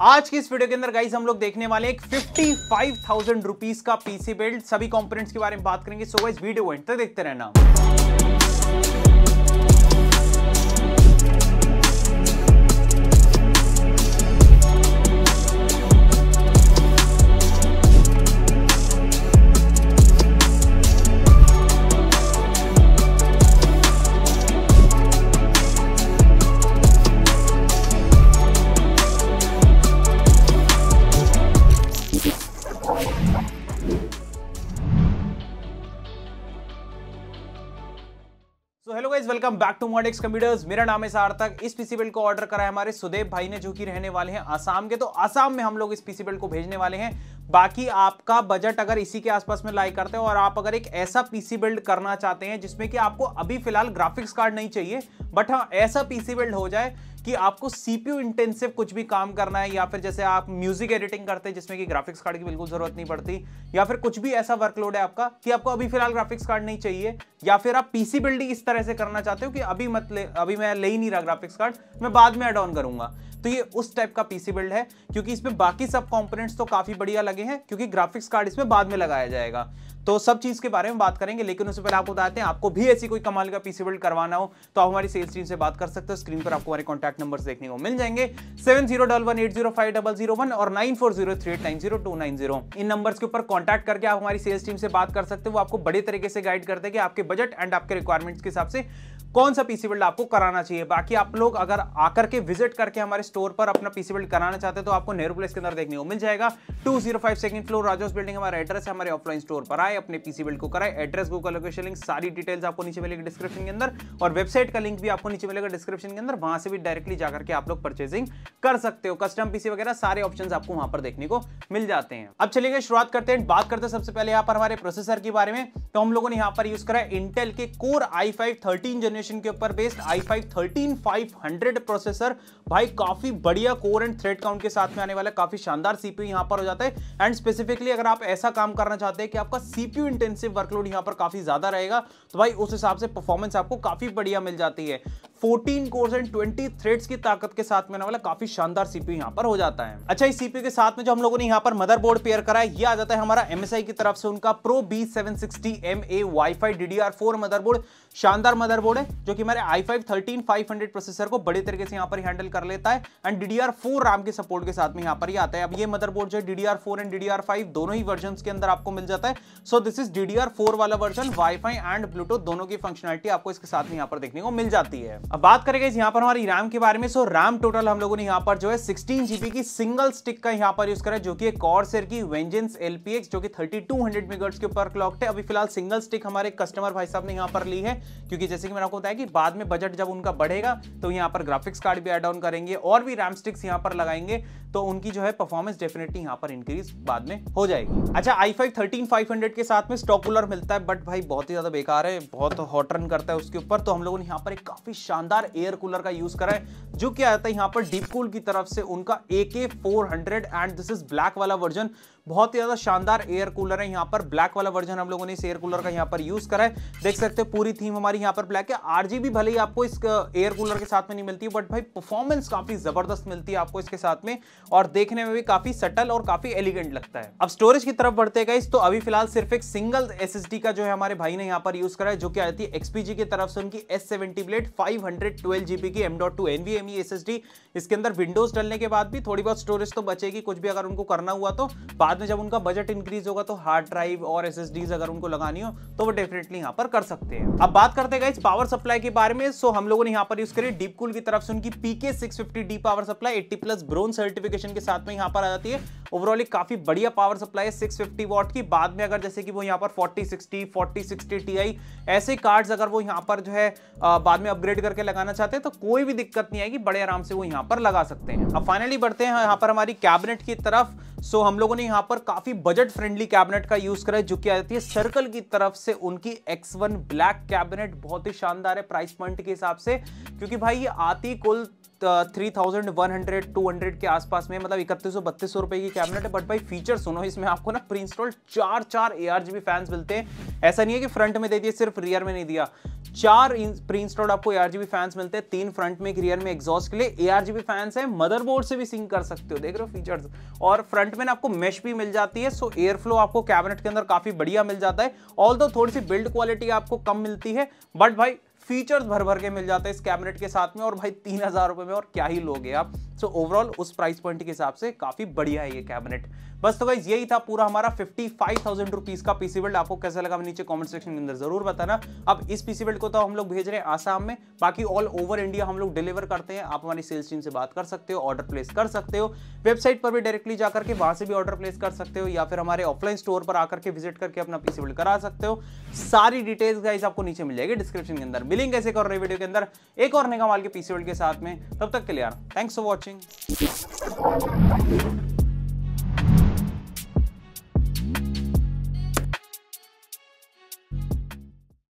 आज की इस वीडियो के अंदर गाइस हम लोग देखने वाले एक फिफ्टी फाइव थाउज़ेंड रुपीज़ का पीसी बिल्ड सभी कंपोनेंट्स के बारे में बात करेंगे। सो गाइस वीडियो एंड तक देखते रहना। Welcome back to Modex Computers. मेरा नाम है सार्थक। इस पीसी बिल्ड को ऑर्डर करा है हमारे सुदेव भाई ने, जो कि रहने वाले हैं आसाम के। तो आसाम में हम लोग इस पीसी बिल्ड को भेजने वाले हैं। बाकी आपका बजट अगर इसी के आसपास में लाई करते हो और आप अगर एक ऐसा पीसी बिल्ड करना चाहते हैं जिसमें कि आपको अभी फ़िलहाल ग्राफिक्स कार्ड नहीं चाहिए बट हाँ ऐसा पीसी बिल्ड हो जाए कि आपको सीपीयू इंटेंसिव कुछ भी काम करना है, या फिर जैसे आप म्यूज़िक एडिटिंग करते हैं जिसमें कि ग्राफिक्स कार्ड की बिल्कुल ज़रूरत नहीं पड़ती, या फिर कुछ भी ऐसा वर्कलोड है आपका कि आपको अभी फ़िलहाल ग्राफिक्स कार्ड नहीं चाहिए, या फिर आप पीसी बिल्डिंग इस तरह से करना चाहते हो कि अभी मत ले, अभी मैं ले ही नहीं रहा ग्राफिक्स कार्ड मैं बाद में एड ऑन करूँगा। तो ये उस टाइप का पीसी बिल्ड है, क्योंकि इसमें बाकी सब कंपोनेंट्स तो काफ़ी बढ़िया लगे हैं, क्योंकि ग्राफिक्स कार्ड इसमें बाद में लगाया जाएगा। तो सब चीज़ के बारे में बात करेंगे, लेकिन उससे पहले आपको बताते हैं, आपको भी ऐसी कोई कमाल का पीसी बिल्ड करवाना हो तो आप हमारी सेल्स टीम से बात कर सकते हो। स्क्रीन पर आपको हमारे कॉन्टैक्ट नंबर देखने को मिल जाएँगे। Seven zero double one eight zero five double zero one और nine four zero three eight nine zero two nine zero इन नंबर्स के ऊपर कॉन्टैक्ट करके आप हमारी सेल्स टीम से बात कर सकते हो। वो आपको बड़े तरीके से गाइड करते हैं कि आपके बजट एंड आपके रिक्वायरमेंट्स के हिसाब से कौन सा पीसी बिल्ड आपको कराना चाहिए? बाकी आप लोग अगर आकर के विज़िट करके हमारे स्टोर पर अपना पीसी बिल्ड कराना चाहते हैं तो आपको नेहरू प्लेस के अंदर देखने को मिल जाएगा। 205 सेकंड फ्लोर राजोस बिल्डिंग हमारा एड्रेस है, हमारे ऑफलाइन स्टोर पर आए, अपने पीसी बिल्ड को कराए। एड्रेस गूगल लोकेशन लिंक सारी डिटेल्स आपको नीचे मिलेगी डिस्क्रिप्शन के अंदर। और वेबसाइट का लिंक भी आपको नीचे मिलेगा डिस्क्रिप्शन के अंदर। वहाँ से भी डायरेक्टली जाकर के आप लोग परचेसिंग कर सकते हो। कस्टम पीसी वगैरह सारे ऑप्शन आपको वहाँ पर देखने को मिल जाते हैं। अब चलिए शुरुआत करते हैं। बात करते हैं सबसे पहले यहाँ पर हमारे प्रोसेसर के बारे में। तो हम लोगों ने यहाँ पर यूज़ करा इंटेल के core I five thirteen generation के ऊपर based I five thirteen five hundred processor भाई, काफ़ी बढ़िया कोर एंड थ्रेड काउंट के साथ में आने वाला काफ़ी शानदार सीपीयू यहाँ पर हो जाता है। एंड स्पेसिफिकली अगर आप ऐसा काम करना चाहते हैं कि आपका सीपीयू इंटेंसिव वर्कलोड यहाँ पर काफ़ी ज़्यादा रहेगा तो भाई उस हिसाब से परफॉर्मेंस आपको काफ़ी बढ़िया मिल जाती है। 14 कोर्स एंड 20 थ्रेड्स की ताकत के साथ में वाला काफ़ी शानदार सीपीयू यहाँ पर हो जाता है। अच्छा इस सीपीयू के साथ में जो हम लोगों ने यहाँ पर मदरबोर्ड पेयर करा है, ये आ जाता है हमारा एमएसआई की तरफ़ से उनका pro B seven sixty M A wifi DDR four motherboard शानदार मदरबोर्ड है, जो कि हमारे I five thirteen five hundred processor को बड़े तरीके से यहाँ पर हैंडल कर लेता है and D DDR four RAM के सपोर्ट के साथ में यहाँ पर ही आता है। अब ये मदरबोर्ड जो है D DDR four and DDR five दोनों ही वर्जन के अंदर आपको मिल जाता है। So this is DDR four वाला वर्जन वाईफाई एंड ब्लूटूथ दोनों की फंक्शनलिटी आपको इसके साथ में यहाँ पर देखने को मिल जाती है। अब बात करेंगे यहाँ पर हमारी रैम के बारे में। सो रैम टोटल हम लोगों ने यहाँ पर जो है सिक्सटीन जीबी की सिंगल स्टिक का यहाँ पर यूज़ करा जो कि कॉर्सर की वेंजेंस एलपीएक्स जो कि थर्टी टू हंड्रेड मेगाहर्ट्ज के ऊपर क्लॉक है। अभी फ़िलहाल सिंगल स्टिक हमारे कस्टमर भाई साहब ने यहाँ पर ली है, क्योंकि जैसे कि मैंने आपको बताया कि बाद में बजट जब उनका बढ़ेगा तो यहाँ पर ग्राफिक्स कार्ड भी एड ऑन करेंगे और भी रैम स्टिक्स यहाँ पर लगाएँगे। तो उनकी जो है परफॉर्मेंस डेफिनेटली यहाँ पर इंक्रीज बाद में हो जाएगी। अच्छा I five thirteen five hundred के साथ में स्टॉक कूलर मिलता है बट भाई बहुत ही ज़्यादा बेकार है, बहुत हॉट रन करता है उसके ऊपर तो हम लोगों ने यहाँ पर एक काफ़ी शानदार एयर कूलर का यूज़ करा है, जो क्या आता है यहाँ पर डीप कूल की तरफ़ से, उनका A K four hundred and this is black वाला वर्जन बहुत ही ज़्यादा शानदार एयर कूलर है यहाँ पर ब्लैक वाला वर्जन हम लोगों ने इस एयर कूलर का यहाँ पर यूज़ करा है। देख सकते हो पूरी थीम हमारी यहाँ पर ब्लैक है आरजीबी भले ही आपको इस एयर कूलर के साथ में नहीं मिलती बट भाई परफॉर्मेंस काफ़ी ज़बरदस्त मिलती है आपको इसके साथ में। और देखने में भी काफ़ी सटल और काफ़ी एलिगेंट लगता है। अब स्टोरेज की तरफ़ बढ़ते गए तो अभी फ़िलहाल सिर्फ़ एक सिंगल एसएसडी का जो है हमारे भाई ने यहाँ पर यूज़ करा है, जो कि आती है एक्सपीजी की तरफ़ से उनकी S seventy blade five hundred twelve GB की M dot two NVMe SSD इसके अंदर विंडोज़ डलने के बाद भी थोड़ी बहुत स्टोरेज तो बचेगी, कुछ भी अगर उनको करना हुआ तो। बाद में जब उनका बजट इंक्रीज होगा तो हार्ड ड्राइव और एस अगर उनको लगानी हो तो वो डेफिनेटली यहाँ पर कर सकते हैं। अब बात करते गए पावर सप्लाई के बारे में। सो हम लोगों ने यहाँ पर यूज़ करी डीप कूल की तरफ़ से उनकी PK 650 D power supply 80 plus bronze certification के साथ में यहाँ पर आ जाती है। ओवरऑल एक काफ़ी बढ़िया पावर सप्लाई है 650 वॉट की। बाद में अगर जैसे कि वो यहाँ पर 40 60 40 60 टी ऐसे कार्ड्स अगर वो यहाँ पर जो है बाद में अपग्रेड करके लगाना चाहते हैं तो कोई भी दिक्कत नहीं आएगी, बड़े आराम से वो यहाँ पर लगा सकते हैं। अब फाइनली बढ़ते हैं, यहाँ पर हमारी कैबिनेट की तरफ़। सो हम लोगों ने यहाँ पर काफ़ी बजट फ्रेंडली कैबिनेट का यूज़ करा है, जो कि आती है सर्कल की तरफ़ से उनकी X1 ब्लैक कैबिनेट बहुत ही शानदार है प्राइस पॉइंट के हिसाब से, क्योंकि भाई ये आती कुल three thousand one hundred two hundred के आसपास में मतलब इकतीस सौ बत्तीस सौ रुपए की कैबिनेट है बट भाई फीचर सुनो इसमें आपको ना प्री इंस्टॉल चार चार A R G B fans मिलते हैं। ऐसा नहीं है कि फ्रंट में दे दिए, सिर्फ़ रियर में नहीं दिया। चार प्री इंस्टॉल्ड आपको एआरजीबी फैंस मिलते हैं, तीन फ्रंट में, एक रियर में एग्जॉस्ट के लिए एआरजीबी फैंस है। मदरबोर्ड से भी सिंक कर सकते हो, देख रहे हो फीचर्स और फ्रंट में आपको मेश भी मिल जाती है सो एयर फ्लो आपको कैबिनेट के अंदर काफ़ी बढ़िया मिल जाता है। ऑल थोड़ी सी बिल्ड क्वालिटी आपको कम मिलती है बट भाई फीचर्स भर भर के मिल जाते हैं इस कैबिनेट के साथ में और भाई तीन हज़ार रुपए में और क्या ही लोगे आप। सो so, ओवरऑल उस प्राइस पॉइंट के हिसाब से काफ़ी बढ़िया है ये कैबिनेट बस तो गाइज़ यही था पूरा हमारा फिफ्टी फाइव थाउज़ेंड रुपीज़ का पीसी बिल्ड आपको कैसा लगा नीचे कमेंट सेक्शन के अंदर ज़रूर बताना। अब इस पीसी बिल्ड को तो हम लोग भेज रहे हैं आसाम में। बाकी ऑल ओवर इंडिया हम लोग डिलीवर करते हैं। आप हमारी सेल्स टीम से बात कर सकते हो ऑर्डर प्लेस कर सकते हो। वेबसाइट पर भी डायरेक्टली जाकर के वहाँ से भी ऑर्डर प्लेस कर सकते हो या फिर हमारे ऑफलाइन स्टोर पर आकर के विज़िट करके अपना पीसी बिल्ड करा सकते हो। सारी डिटेल्स गाइज़ आपको नीचे मिल जाएगी डिस्क्रिप्शन के अंदर। मिलेंगे कैसे कर रहे वीडियो के अंदर। एक और निगम के पीसी वर्ल्ड के साथ में। तब तक के लिए थैंक्स फॉर वॉचिंग